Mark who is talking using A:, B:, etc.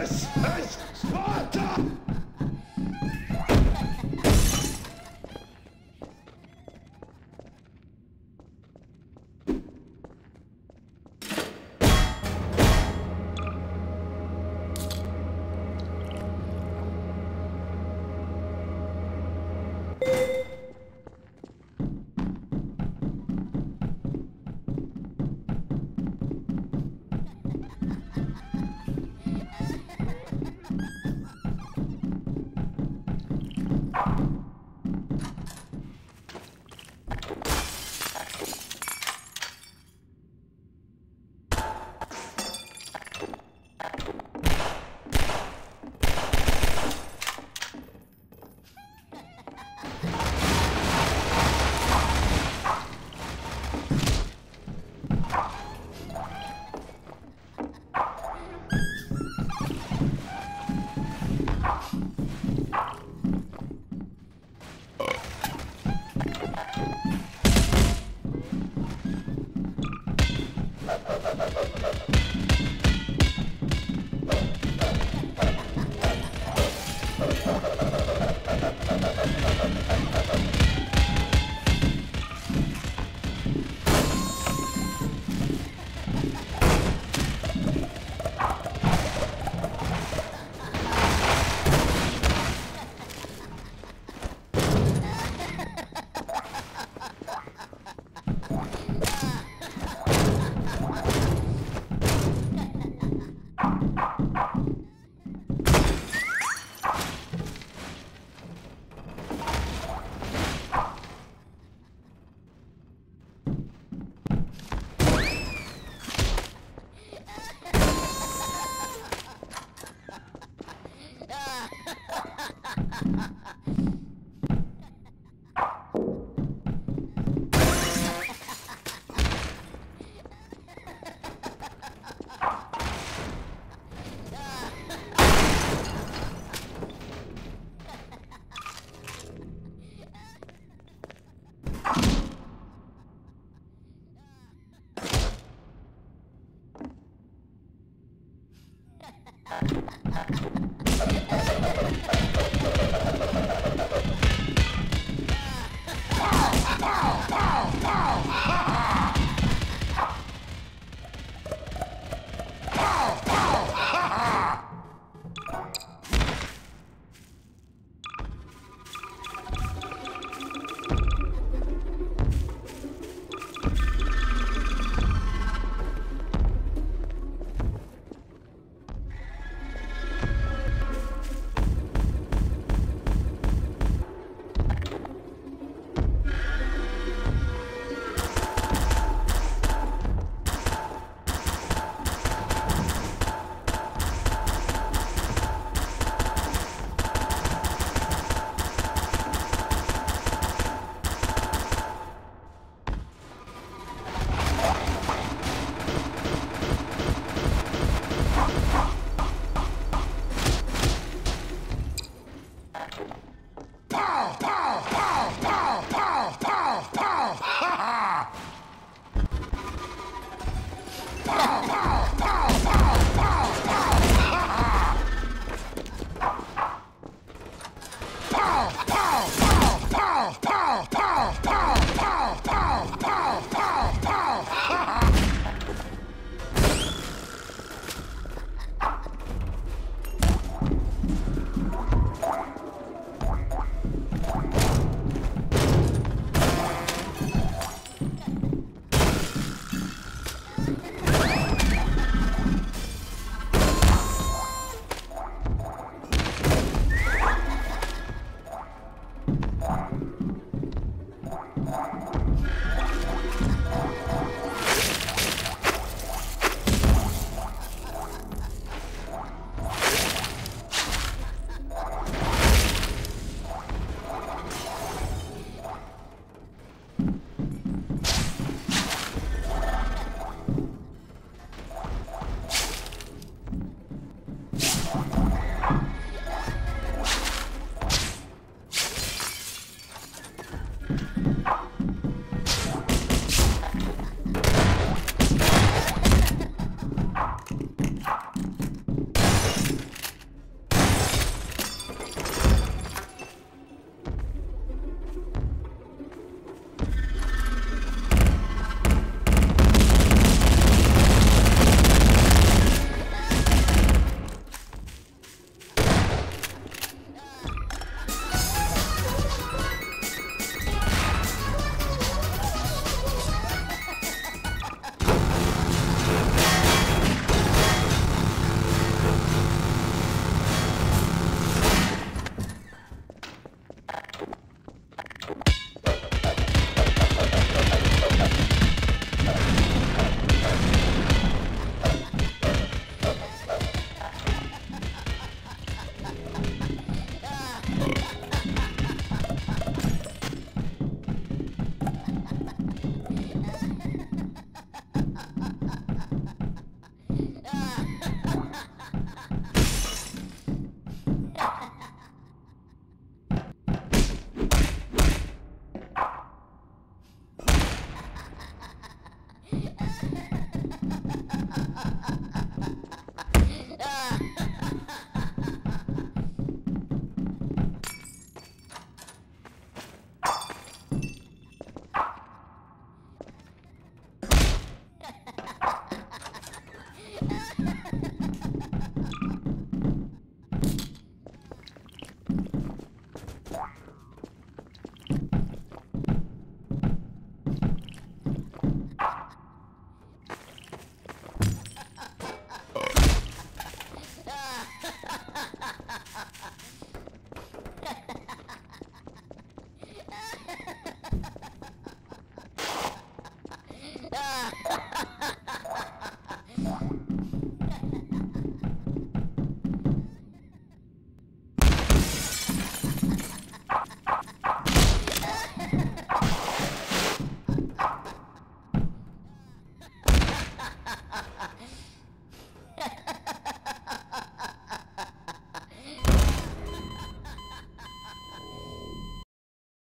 A: Es ist Sparta!
B: Ha ha ha ha! Pow! Pow! Pow! Pow!